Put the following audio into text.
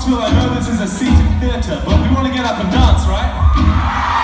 school, I know this is a seated theatre, but we want to get up and dance, right?